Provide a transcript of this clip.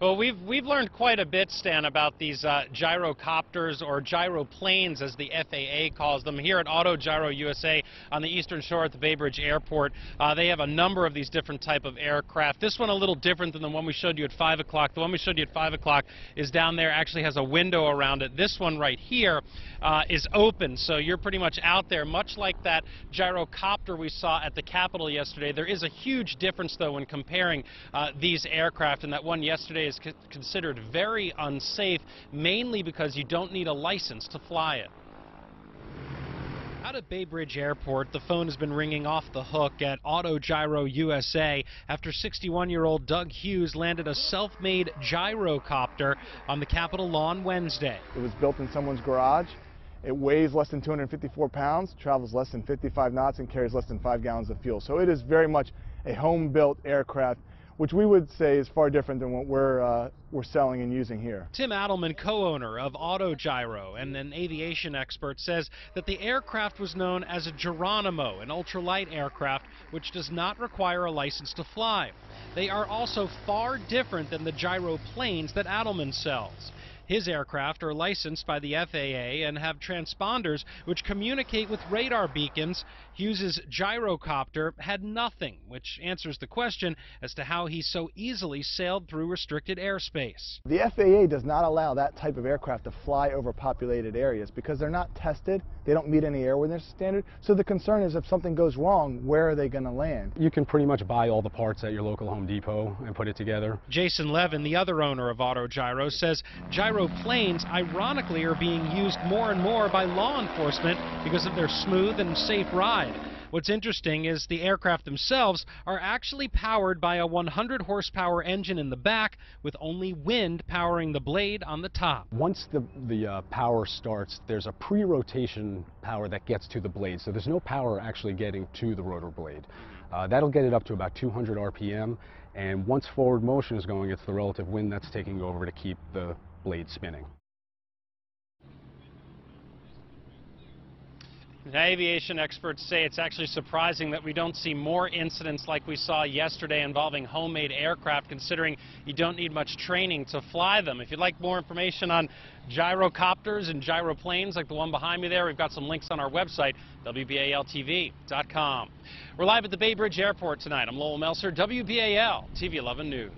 Well, we've we've learned quite a bit, Stan, about these uh, gyrocopters or gyroplanes, as the FAA calls them. Here at Auto Gyro USA on the Eastern Shore at the Bay Bridge Airport, uh, they have a number of these different type of aircraft. This one a little different than the one we showed you at 5 o'clock. The one we showed you at 5 o'clock is down there, actually has a window around it. This one right here uh, is open, so you're pretty much out there, much like that gyrocopter we saw at the Capitol yesterday. There is a huge difference, though, when comparing uh, these aircraft, and that one yesterday is considered very unsafe, mainly because you don't need a license to fly it. Out at Bay Bridge Airport, the phone has been ringing off the hook at Auto Gyro USA after 61-year-old Doug Hughes landed a self-made gyrocopter on the Capitol lawn Wednesday. It was built in someone's garage. It weighs less than 254 pounds, travels less than 55 knots, and carries less than 5 gallons of fuel. So it is very much a home-built aircraft which we would say is far different than what we're, uh, we're selling and using here. Tim Adelman, co-owner of AutoGyro and an aviation expert, says that the aircraft was known as a Geronimo, an ultralight aircraft which does not require a license to fly. They are also far different than the gyro planes that Adelman sells. His aircraft are licensed by the FAA and have transponders which communicate with radar beacons. Hughes's gyrocopter had nothing, which answers the question as to how he so easily sailed through restricted airspace. The FAA does not allow that type of aircraft to fly over populated areas because they're not tested, they don't meet any airworthiness standard, so the concern is if something goes wrong, where are they going to land? You can pretty much buy all the parts at your local Home Depot and put it together. Jason Levin, the other owner of AutoGyro, says gyro planes, ironically, are being used more and more by law enforcement because of their smooth and safe ride. What's interesting is the aircraft themselves are actually powered by a 100 horsepower engine in the back with only wind powering the blade on the top. Once the, the uh, power starts, there's a pre-rotation power that gets to the blade, so there's no power actually getting to the rotor blade. Uh, that'll get it up to about 200 RPM, and once forward motion is going, it's the relative wind that's taking over to keep the blade spinning. Aviation experts say it's actually surprising that we don't see more incidents like we saw yesterday involving homemade aircraft, considering you don't need much training to fly them. If you'd like more information on gyrocopters and gyroplanes like the one behind me there, we've got some links on our website, WBALTV.com. We're live at the Bay Bridge Airport tonight. I'm Lowell Melser, WBAL TV 11 News.